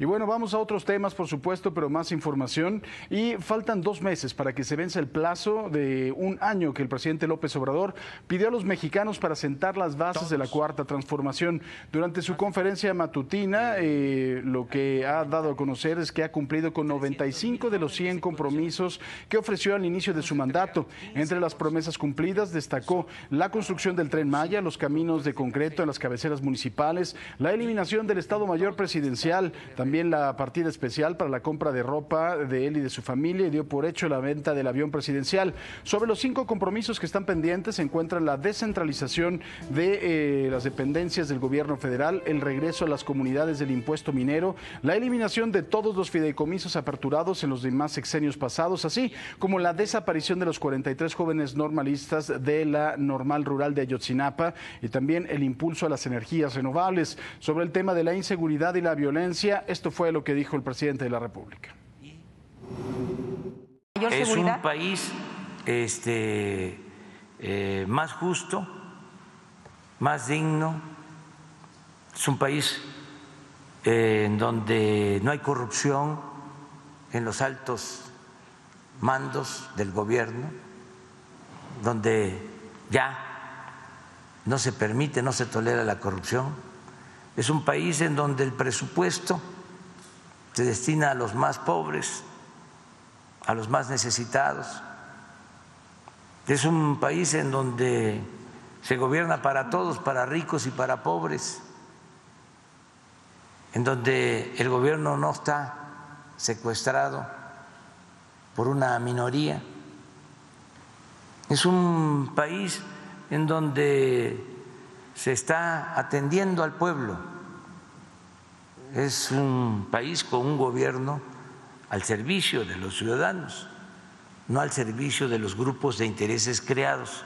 Y bueno, vamos a otros temas, por supuesto, pero más información. Y faltan dos meses para que se vence el plazo de un año que el presidente López Obrador pidió a los mexicanos para sentar las bases de la cuarta transformación. Durante su conferencia matutina, eh, lo que ha dado a conocer es que ha cumplido con 95 de los 100 compromisos que ofreció al inicio de su mandato. Entre las promesas cumplidas destacó la construcción del tren Maya, los caminos de concreto en las cabeceras municipales, la eliminación del Estado Mayor Presidencial, también la partida especial para la compra de ropa de él y de su familia y dio por hecho la venta del avión presidencial. Sobre los cinco compromisos que están pendientes se encuentra la descentralización de eh, las dependencias del gobierno federal, el regreso a las comunidades del impuesto minero, la eliminación de todos los fideicomisos aperturados en los demás sexenios pasados, así como la desaparición de los 43 jóvenes normalistas de la normal rural de Ayotzinapa y también el impulso a las energías renovables. Sobre el tema de la inseguridad y la violencia, esto fue lo que dijo el presidente de la República. Es un país este, eh, más justo, más digno, es un país eh, en donde no hay corrupción en los altos mandos del gobierno, donde ya no se permite, no se tolera la corrupción. Es un país en donde el presupuesto se destina a los más pobres, a los más necesitados. Es un país en donde se gobierna para todos, para ricos y para pobres, en donde el gobierno no está secuestrado por una minoría. Es un país en donde se está atendiendo al pueblo. Es un país con un gobierno al servicio de los ciudadanos, no al servicio de los grupos de intereses creados.